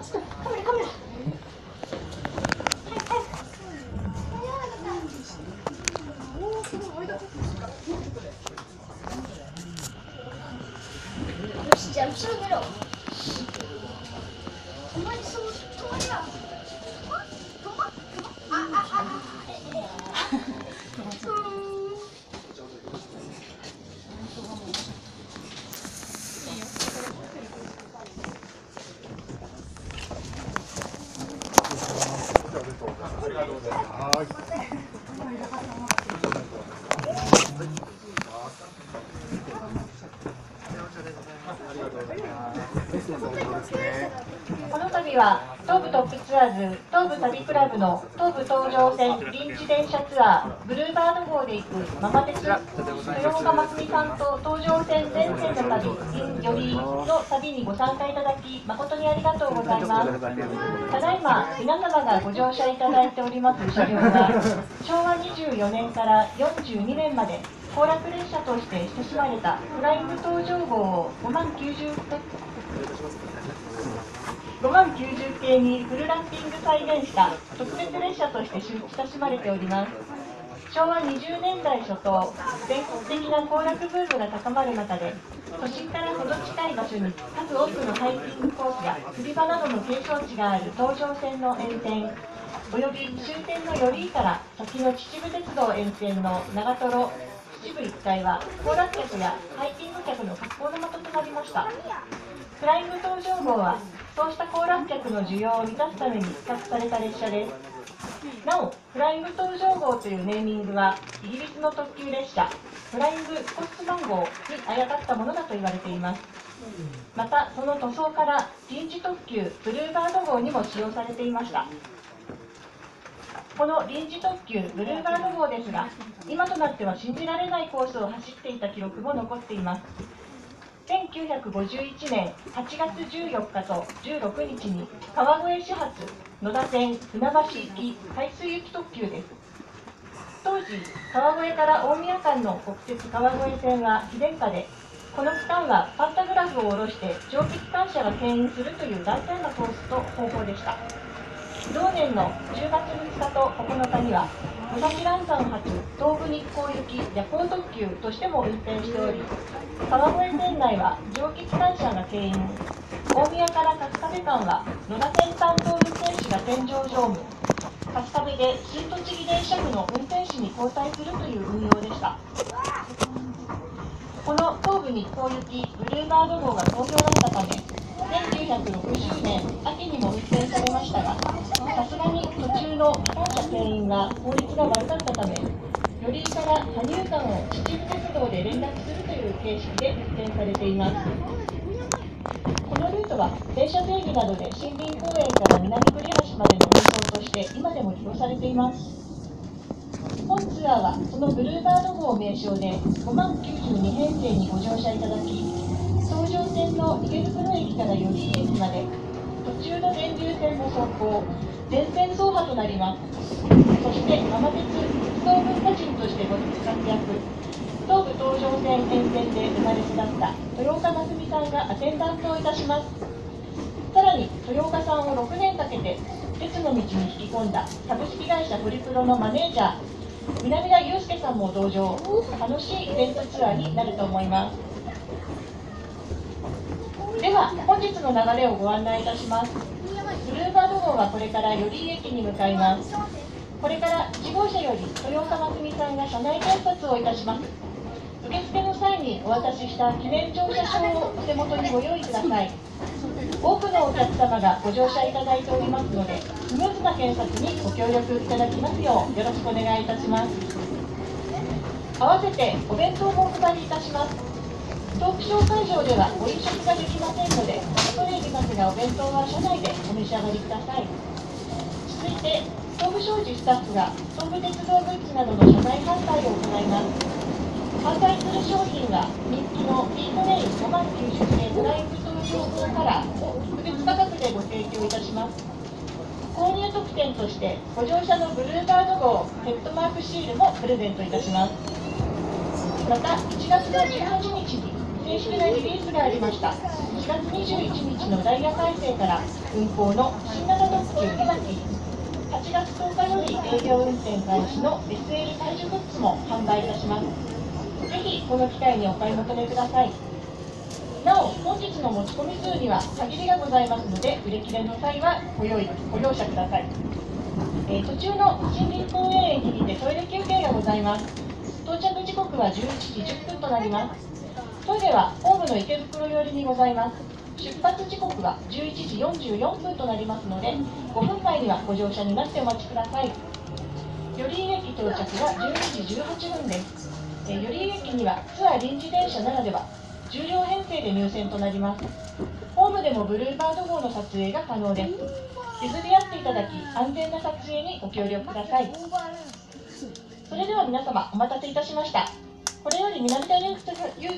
よしじゃあ後ろ出ろたまにその止まりはあ止ま止まああああこの度は東武トップツアーズ東武旅クラブの東武東上線臨時電車ツアーブルーバード号で行くママ鉄豊岡真澄さんと東上線全線の旅 in よりの旅にご参加いただき誠にありがとうございます。ただいま皆様がご乗車いただいております車両は昭和24年から42年まで行楽列車として親しまれたフライング東上号を5万90 5万90系にフルラッピング再現した特別列車として親しまれております。昭和20年代初頭全国的な行楽ブームが高まる中で都心から程近い場所に数多くのハイキングコースや釣り場などの景勝地がある東上線の沿線および終点の寄居から先の秩父鉄道沿線の長瀞秩父一帯は行楽客やハイキング客の格好の的となりました。フライング東上号はそうした行楽客の需要を満たすために企画された列車です。なおフライング東上号というネーミングはイギリスの特急列車フライングスコッツマン号にあやかったものだと言われています。またその塗装から臨時特急ブルーバード号にも使用されていました。この臨時特急ブルーバード号ですが今となっては信じられないコースを走っていた記録も残っています。1951年8月14日と16日に川越始発野田線船橋行き海水行き特急です。当時川越から大宮間の国鉄川越線は非電化でこの区間はパンタグラフを下ろして蒸気機関車が牽引するという大胆なコースと方法でした。同年の10月2日と9日には武蔵蘭山発東武日光行き夜行特急としても運転しており川越線内は蒸気機関車が牽引大宮から春日部間は野田線担当運転士が添乗乗務春日部で新栃木電車部の運転士に交代するという運用でした。この東武日光行きブルーバード号が好評だったため1960年秋にも運転されましたがさすがに途中の機関車牽引が効率が悪かったため寄居から羽生間を秩父鉄道で連絡するという形式で運転されています。このルートは電車整備などで森林公園から南栗橋までの運行として今でも利用されています。本ツアーはそのブルーバード号名称で5万92編成にご乗車いただき東上線の池袋駅から寄居駅まで途中の電流線も走行全線走破となります。そしてママ鉄鉄道文化人としてご活躍東武東上線沿線で生まれ育った豊岡真澄さんがアテンダントをいたします。さらに豊岡さんを6年かけて鉄の道に引き込んだ株式会社ホリプロのマネージャー南田祐介さんも同乗楽しいイベントツアーになると思いますでは本日の流れをご案内いたします。ブルーバード号はこれから寄居駅に向かいます。これから1号車より豊岡真澄さんが車内検発をいたします。受付の際にお渡しした記念乗車証をお手元にご用意ください。多くのお客様がご乗車いただいておりますのでスムーズな検索にご協力いただきますようよろしくお願いいたします。合わせてお弁当もお配りいたします。トークショー会場ではご飲食ができませんので恐れ入りますがお弁当は車内でお召し上がりください。続いて東武商事スタッフが東武鉄道グッズなどの車内販売を行います。販売する商品は人気のピートレイン5万90系フライング東上号カラーを特別価格でご提供いたします。購入特典としてご乗車のブルーバード号ヘッドマークシールもプレゼントいたします。また1月の18日に正式なリリースがありました。4月21日のダイヤ改正から運行の新型特急リバティ8月10日より営業運転開始の SL 体重グッズも販売いたします。ぜひこの機会にお買い求めください。なお本日の持ち込み数には限りがございますので売り切れの際はご用意ご容赦ください、えー途中の森林公園駅にてトイレ休憩がございます。到着時刻は11時10分となります。トイレはホームの池袋寄りにございます。出発時刻は11時44分となりますので5分前にはご乗車になってお待ちください。寄居駅到着は12時18分です。え寄居駅にはツアー臨時電車ならでは10両編成で入線となります。ホームでもブルーバード号の撮影が可能です。譲り合っていただき安全な撮影にご協力ください。それでは皆様お待たせいたしました。これより南田裕介さんゆ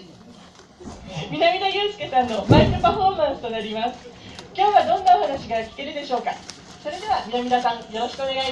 南田裕介さんのマイクパフォーマンスとなります。今日はどんなお話が聞けるでしょうか。それでは南田さんよろしくお願い